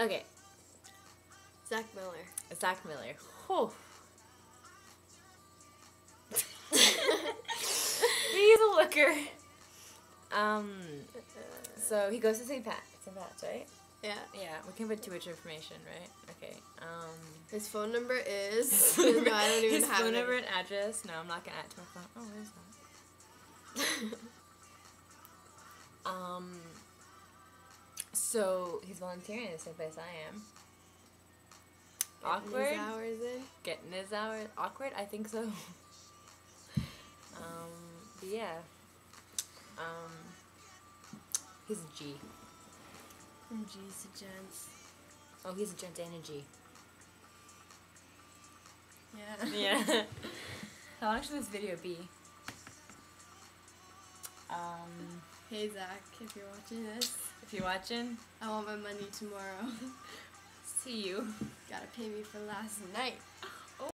Okay, Zach Millar. Zach Millar. Whew. He's a looker. Um, so he goes to St. Pat. St. Pat's, right? Yeah. Yeah, we can put too much information, right? Okay. Um, His phone number is. no, I don't even his have phone it. number and address. No, I'm not gonna add to my phone. Oh, where's that? um. So he's volunteering in the same place I am. Getting Awkward. His hours in. Getting his hours. Awkward. I think so. um. But yeah. Um. He's a G. From G's to gents. Oh, he's a gent and a G. Yeah. Yeah. How long should this video be? Um, Hey Zach, if you're watching this, if you're watching, I want my money tomorrow. see you. Gotta pay me for last night.